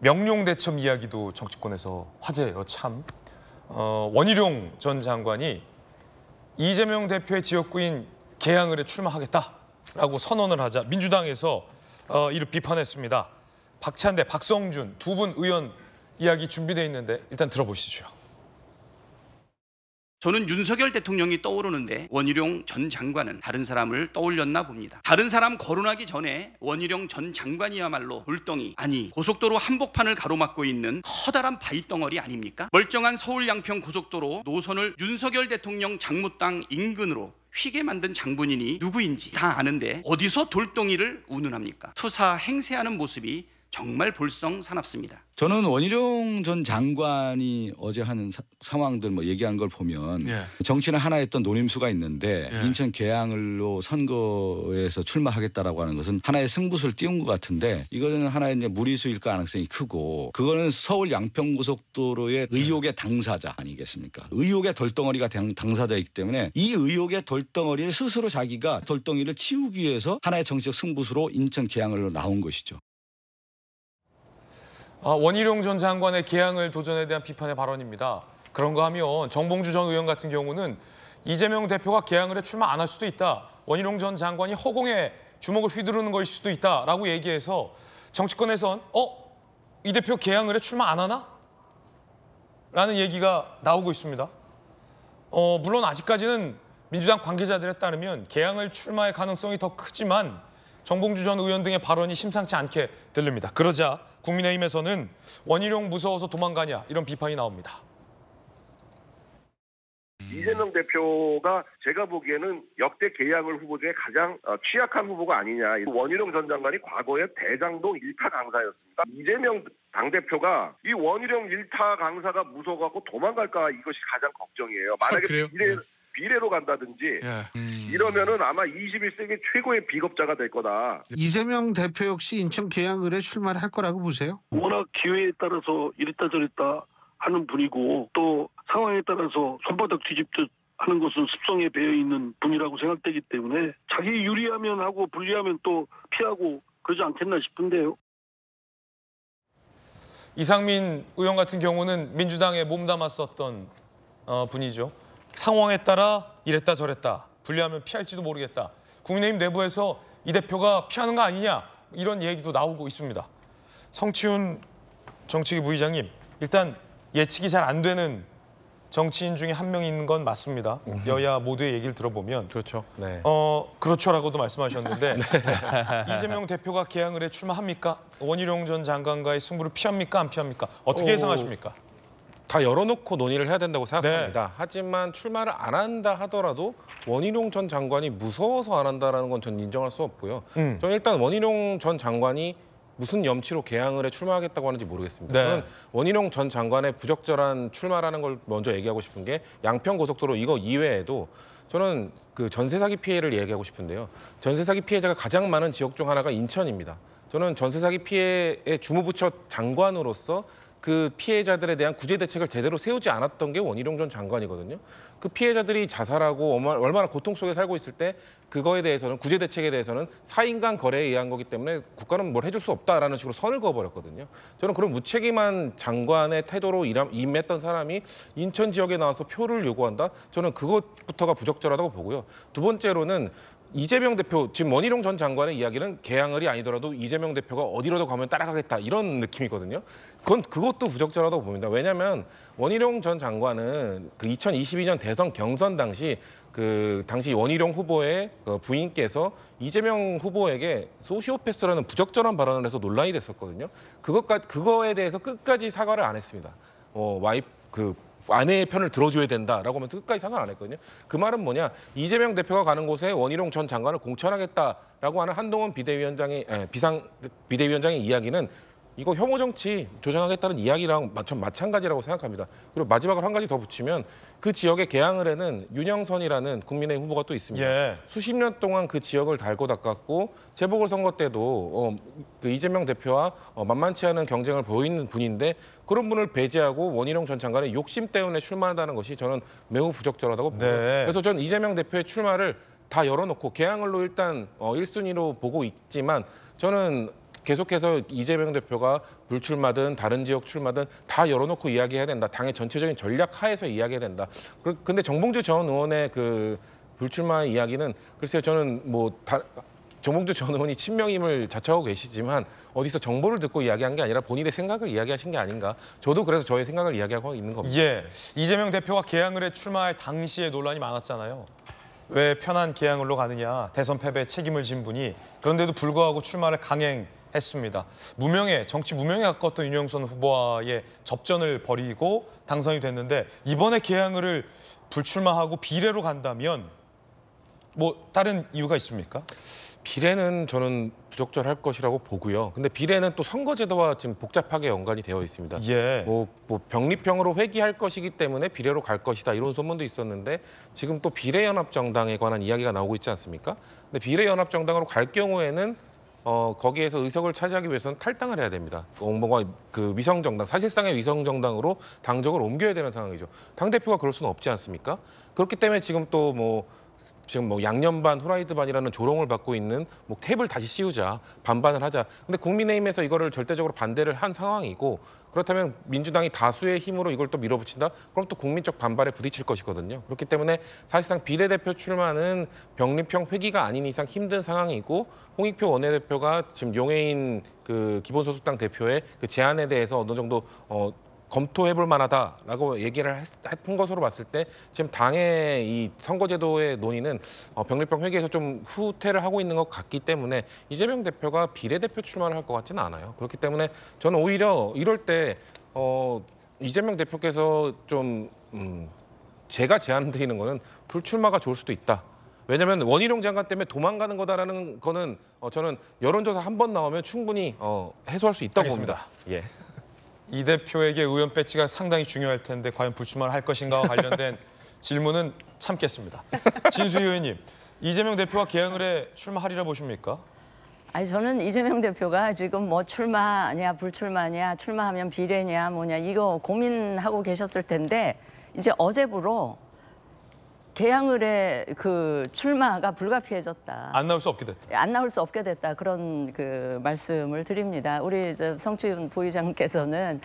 명룡대첩 이야기도 정치권에서 화제예요. 참 어, 원희룡 전 장관이 이재명 대표의 지역구인 계양을에 출마하겠다라고 선언을 하자 민주당에서 어, 이를 비판했습니다. 박찬대, 박성준 두 분 의원 이야기 준비되어 있는데 일단 들어보시죠. 저는 윤석열 대통령이 떠오르는데 원희룡 전 장관은 다른 사람을 떠올렸나 봅니다. 다른 사람 거론하기 전에 원희룡 전 장관이야말로 물덩이 아니 고속도로 한복판을 가로막고 있는 커다란 바위 덩어리 아닙니까? 멀쩡한 서울 양평 고속도로 노선을 윤석열 대통령 장무땅 인근으로 휘게 만든 장본인이 누구인지 다 아는데 어디서 돌덩이를 운운합니까? 투사 행세하는 모습이 정말 볼썽사납습니다. 저는 원희룡 전 장관이 어제 하는 사- 상황들 뭐 얘기한 걸 보면 예. 정치는 하나였던 노림수가 있는데 예. 인천 계양을로 선거에서 출마하겠다라고 하는 것은 하나의 승부수를 띄운 것 같은데 이거는 하나의 이제 무리수일 가능성이 크고 그거는 서울 양평고속도로의 의혹의 당사자 아니겠습니까? 의혹의 돌덩어리가 당- 당사자이기 때문에 이 의혹의 돌덩어리를 스스로 자기가 돌덩이를 치우기 위해서 하나의 정치적 승부수로 인천 계양을로 나온 것이죠. 아, 원희룡 전 장관의 개항을 도전에 대한 비판의 발언입니다. 그런가 하면 정봉주 전 의원 같은 경우는 이재명 대표가 개항을 해 출마 안 할 수도 있다. 원희룡 전 장관이 허공에 주먹을 휘두르는 것일 수도 있다라고 얘기해서 정치권에선 어? 이 대표 개항을 해 출마 안 하나? 라는 얘기가 나오고 있습니다. 어, 물론 아직까지는 민주당 관계자들에 따르면 개항을 출마할 가능성이 더 크지만 정봉주 전 의원 등의 발언이 심상치 않게 들립니다. 그러자 국민의힘에서는 원희룡 무서워서 도망가냐 이런 비판이 나옵니다. 이재명 대표가 제가 보기에는 역대 계약을 후보 중에 가장 어, 취약한 후보가 아니냐. 원희룡 전 장관이 과거에 대장동 일타 강사였습니다. 이재명 당대표가 이 원희룡 일타 강사가 무서워갖고 도망갈까 이것이 가장 걱정이에요. 만약에 그래요? 비례, 비례로 간다든지 이러면은 아마 21세기 최고의 비겁자가 될 거다. 이재명 대표 역시 인천 계양을에 출마를 할 거라고 보세요? 워낙 기회에 따라서 이랬다 저랬다 하는 분이고 또 상황에 따라서 손바닥 뒤집듯 하는 것은 습성에 배어 있는 분이라고 생각되기 때문에 자기 유리하면 하고 불리하면 또 피하고 그러지 않겠나 싶은데요. 이상민 의원 같은 경우는 민주당에 몸담았었던 어, 분이죠. 상황에 따라 이랬다 저랬다 불리하면 피할지도 모르겠다. 국민의힘 내부에서 이 대표가 피하는 거 아니냐 이런 얘기도 나오고 있습니다. 성치훈 정치기 부의장님 일단 예측이 잘 안 되는 정치인 중에 한명 있는 건 맞습니다. 여야 모두의 얘기를 들어보면 그렇죠. 네. 어 그렇죠라고도 말씀하셨는데 이재명 대표가 개항을 해 출마합니까? 원희룡 전 장관과의 승부를 피합니까? 안 피합니까? 어떻게 어, 예상하십니까? 다 열어놓고 논의를 해야 된다고 생각합니다. 하지만 출마를 안 한다 하더라도 원희룡 전 장관이 무서워서 안 한다라는 건 전 인정할 수 없고요. 음. 저는 일단 원희룡 전 장관이 무슨 염치로 개항을 해 출마하겠다고 하는지 모르겠습니다. 네. 저는 원희룡 전 장관의 부적절한 출마라는 걸 먼저 얘기하고 싶은 게 양평 고속도로 이거 이외에도 저는 그 전세 사기 피해를 얘기하고 싶은데요. 전세 사기 피해자가 가장 많은 지역 중 하나가 인천입니다. 저는 전세 사기 피해의 주무부처 장관으로서 그 피해자들에 대한 구제 대책을 제대로 세우지 않았던 게 원희룡 전 장관이거든요. 그 피해자들이 자살하고 얼마- 얼마나 고통 속에 살고 있을 때 그거에 대해서는 구제 대책에 대해서는 사인간 거래에 의한 거기 때문에 국가는 뭘 해줄 수 없다라는 식으로 선을 그어버렸거든요. 저는 그런 무책임한 장관의 태도로 임했던 사람이 인천 지역에 나와서 표를 요구한다. 저는 그것부터가 부적절하다고 보고요. 두 번째로는 이재명 대표 지금 원희룡 전 장관의 이야기는 개항을이 아니더라도 이재명 대표가 어디로도 가면 따라가겠다 이런 느낌이거든요. 그건 그것도 부적절하다고 봅니다. 왜냐하면 원희룡 전 장관은 그 2022년 대선 경선 당시 그 당시 원희룡 후보의 그 부인께서 이재명 후보에게 소시오패스라는 부적절한 발언을 해서 논란이 됐었거든요. 그것까 그거에 대해서 끝까지 사과를 안 했습니다. 어, 와이프 그 아내의 편을 들어줘야 된다라고 하면서 끝까지 사과를 안 했거든요. 그 말은 뭐냐? 이재명 대표가 가는 곳에 원희룡 전 장관을 공천하겠다라고 하는 한동훈 비대위원장의 에, 비상 비대위원장의 이야기는 이거 혐오 정치 조장하겠다는 이야기랑 마- 전 마찬가지라고 생각합니다. 그리고 마지막으로 한 가지 더 붙이면 그 지역의 개항을에는 윤영선이라는 국민의힘 후보가 또 있습니다. 예. 수십 년 동안 그 지역을 달고 닦았고 재보궐선거 때도 어, 그 이재명 대표와 어, 만만치 않은 경쟁을 보이는 분인데 그런 분을 배제하고 원희룡 전 장관의 욕심 때문에 출마한다는 것이 저는 매우 부적절하다고 봅니다. 네. 그래서 저는 이재명 대표의 출마를 다 열어놓고 개항을로 일단 어, 1순위로 보고 있지만 저는 계속해서 이재명 대표가 불출마든 다른 지역 출마든 다 열어놓고 이야기해야 된다. 당의 전체적인 전략 하에서 이야기해야 된다. 그- 근데 정봉주 전 의원의 그 불출마 이야기는 글쎄요 저는 뭐 다, 정봉주 전 의원이 친명임을 자처하고 계시지만 어디서 정보를 듣고 이야기한 게 아니라 본인의 생각을 이야기하신 게 아닌가. 저도 그래서 저의 생각을 이야기하고 있는 겁니다. 예, 이재명 대표가 개항을 해 출마할 당시에 논란이 많았잖아요. 왜 편한 개항을로 가느냐, 대선 패배에 책임을 진 분이 그런데도 불구하고 출마를 강행 했습니다. 무명의 정치 무명에 가까웠던 윤영선 후보와의 접전을 벌이고 당선이 됐는데 이번에 개항을 불출마하고 비례로 간다면 뭐 다른 이유가 있습니까? 비례는 저는 부적절할 것이라고 보고요. 근데 비례는 또 선거제도와 지금 복잡하게 연관이 되어 있습니다. 예. 뭐, 뭐 병립형으로 회귀할 것이기 때문에 비례로 갈 것이다 이런 소문도 있었는데 지금 또 비례연합정당에 관한 이야기가 나오고 있지 않습니까? 근데 비례연합정당으로 갈 경우에는 어, 거기에서 의석을 차지하기 위해서는 탈당을 해야 됩니다. 뭔가 그 위성정당, 사실상의 위성정당으로 당적을 옮겨야 되는 상황이죠. 당 대표가 그럴 수는 없지 않습니까? 그렇기 때문에 지금 또뭐 지금 뭐 양념 반 후라이드 반이라는 조롱을 받고 있는 뭐 탭을 다시 씌우자 반반을 하자. 근데 국민의힘에서 이거를 절대적으로 반대를 한 상황이고 그렇다면 민주당이 다수의 힘으로 이걸 또 밀어붙인다? 그럼 또 국민적 반발에 부딪힐 것이거든요. 그렇기 때문에 사실상 비례대표 출마는 병립형 회기가 아닌 이상 힘든 상황이고 홍익표 원내대표가 지금 용해인 그 기본소속당 대표의 그 제안에 대해서 어느 정도 어 검토해 볼 만하다라고 얘기를 했- 했던 것으로 봤을 때 지금 당의 이 선거제도의 논의는 어, 병립형 회계에서 좀 후퇴를 하고 있는 것 같기 때문에 이재명 대표가 비례대표 출마를 할 것 같지는 않아요. 그렇기 때문에 저는 오히려 이럴 때 어, 이재명 대표께서 좀 음, 제가 제안 드리는 거는 불출마가 좋을 수도 있다. 왜냐하면 원희룡 장관 때문에 도망가는 거다라는 거는 어, 저는 여론조사 한 번 나오면 충분히 어, 해소할 수 있다고 알겠습니다. 봅니다. 예. 이 대표에게 의원 배지가 상당히 중요할 텐데 과연 불출마를 할 것인가와 관련된 질문은 참겠습니다. 진수 의원님, 이재명 대표가 개항을 해 출마하리라 보십니까? 아니 저는 이재명 대표가 지금 뭐 출마냐 불출마냐 출마하면 비례냐 뭐냐 이거 고민하고 계셨을 텐데 이제 어제부로 개항을의 그 출마가 불가피해졌다. 안 나올 수 없게 됐다. 안 나올 수 없게 됐다 그런 그 말씀을 드립니다. 우리 저 성추윤 부의장께서는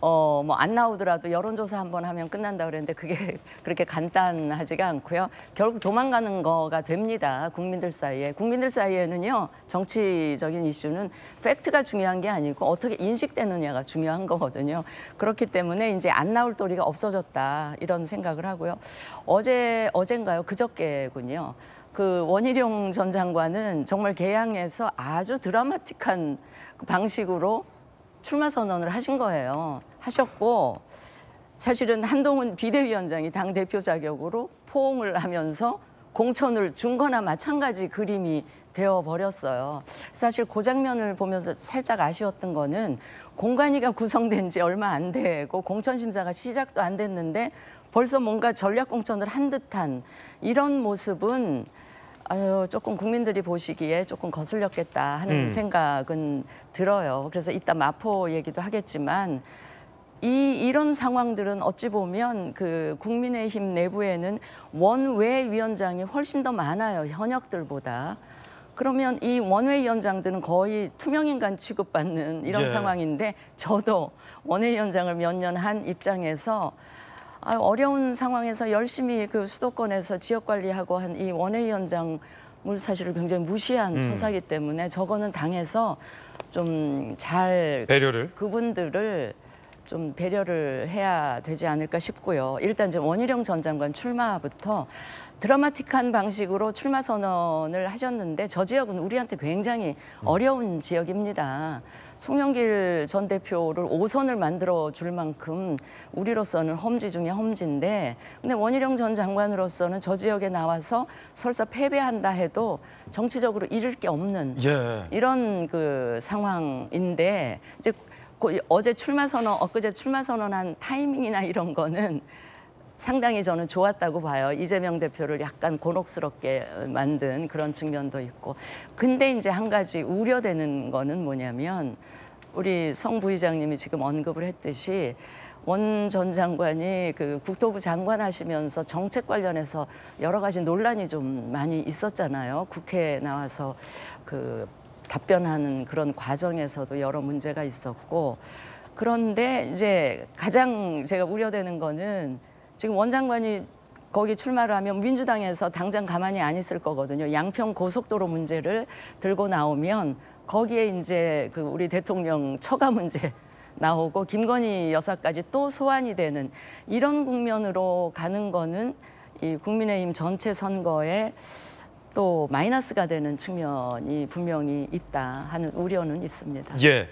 어 뭐 안 나오더라도 여론조사 한번 하면 끝난다 그랬는데 그게 그렇게 간단하지가 않고요. 결국 도망가는 거가 됩니다. 국민들 사이에 국민들 사이에는요 정치적인 이슈는 팩트가 중요한 게 아니고 어떻게 인식되느냐가 중요한 거거든요. 그렇기 때문에 이제 안 나올 도리가 없어졌다 이런 생각을 하고요. 어제 어젠가요 그저께군요. 그 원희룡 전 장관은 정말 개항에서 아주 드라마틱한 그 방식으로 출마 선언을 하신 거예요. 하셨고 사실은 한동훈 비대위원장이 당 대표 자격으로 포옹을 하면서 공천을 준 거나 마찬가지 그림이 되어 버렸어요. 사실 그 장면을 보면서 살짝 아쉬웠던 거는 공관위가 구성된 지 얼마 안 되고 공천 심사가 시작도 안 됐는데 벌써 뭔가 전략 공천을 한 듯한 이런 모습은 아유 조금 국민들이 보시기에 조금 거슬렸겠다 하는 생각은 들어요. 그래서 이따 마포 얘기도 하겠지만 이 이런 상황들은 어찌 보면 그 국민의힘 내부에는 원외 위원장이 훨씬 더 많아요 현역들보다. 그러면 이 원외 위원장들은 거의 투명인간 취급받는 이런 예. 상황인데 저도 원외 위원장을 몇 년 한 입장에서 아, 어려운 상황에서 열심히 그 수도권에서 지역 관리하고 한 이 원외위원장을 사실은 굉장히 무시한 서사기 때문에 저거는 당에서 좀 잘 배려를. 그분들을 좀 배려를 해야 되지 않을까 싶고요. 일단 이제 원희룡 전 장관 출마부터 드라마틱한 방식으로 출마 선언을 하셨는데 저 지역은 우리한테 굉장히 어려운 지역입니다. 송영길 전 대표를 5선을 만들어 줄 만큼 우리로서는 험지 중에 험지인데 근데 원희룡 전 장관으로서는 저 지역에 나와서 설사 패배한다 해도 정치적으로 잃을 게 없는 예. 이런 그 상황인데 이제 그 어제 출마 선언 엊그제 출마 선언한 타이밍이나 이런 거는 상당히 저는 좋았다고 봐요. 이재명 대표를 약간 곤혹스럽게 만든 그런 측면도 있고. 근데 이제 한 가지 우려되는 거는 뭐냐면 우리 성 부의장님이 지금 언급을 했듯이 원 전 장관이 그 국토부 장관 하시면서 정책 관련해서 여러 가지 논란이 좀 많이 있었잖아요. 국회에 나와서 그 답변하는 그런 과정에서도 여러 문제가 있었고 그런데 이제 가장 제가 우려되는 거는 지금 원장관이 거기 출마를 하면 민주당에서 당장 가만히 안 있을 거거든요. 양평 고속도로 문제를 들고 나오면 거기에 이제 그 우리 대통령 처가 문제 나오고 김건희 여사까지 또 소환이 되는 이런 국면으로 가는 거는 이 국민의힘 전체 선거에 또 마이너스가 되는 측면이 분명히 있다 하는 우려는 있습니다. 예.